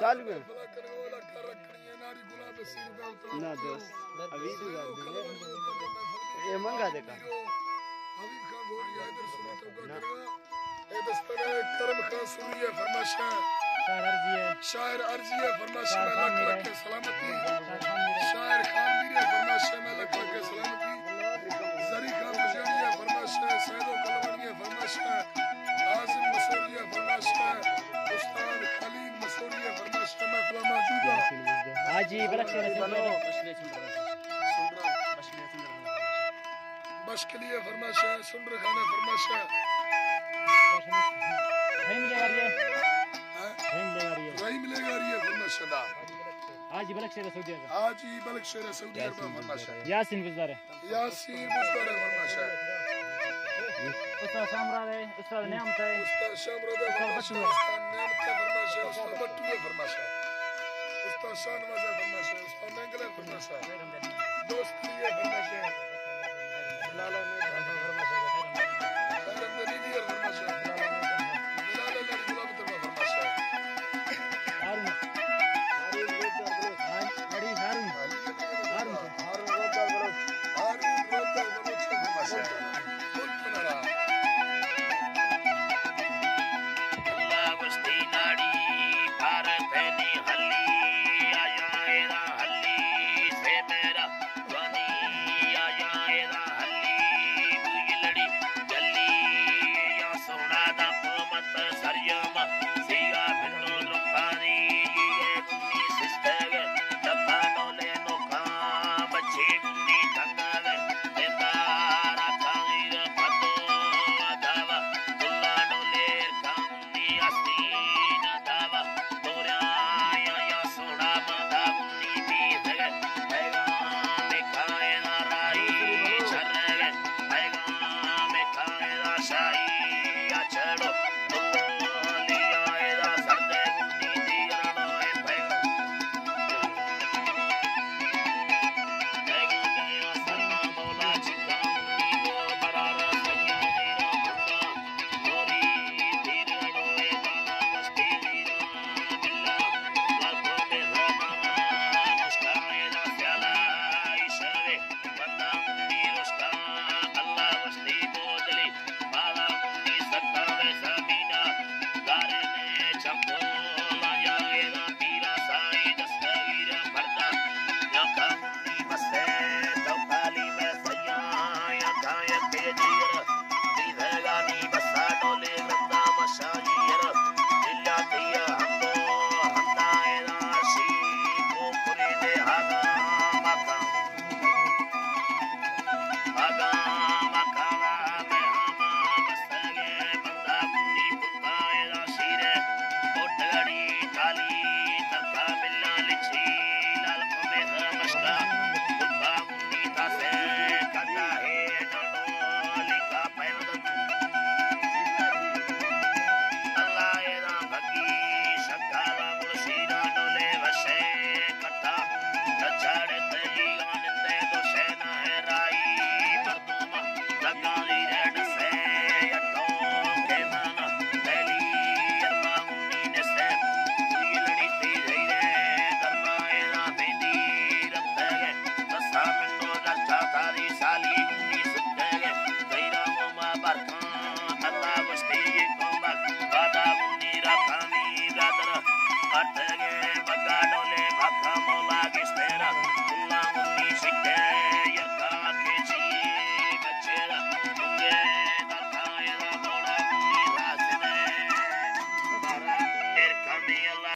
चालू है ना दोस्त अभी तो ये मंगा देखा करम खान सूरी है फरमाशा शायर अर्जी है। शायर अर्जी है फरमाशा में लख लख के सलामती। शायर खान मीर है। फरमाशा में लख लख के सलामती। हाजी बलक से के लिए फरमाशा सुन रखा है। नहीं मिलेगा ये हाँ? नहीं मिलेगा ये रही मिलेगा रिया फरमाशा दा हाजी बलक से सऊदी अरब। आज ही बलक शेर सऊदी अरब में फरमाशा यासीन बुजदार है। यासीन मुस्ताद फरमाशा उस्ताद शामराज है उस्ताद नियामत है। उस्ताद शामराद फरमाशा उस्ताद नेमत फरमाशा उस्ताद बट्टू फरमाशा उस्ताद शाहनवाज फरमाशा उस्ताद मंगल फरमाशा दोस्त लिए फरमाशा लाला Saí.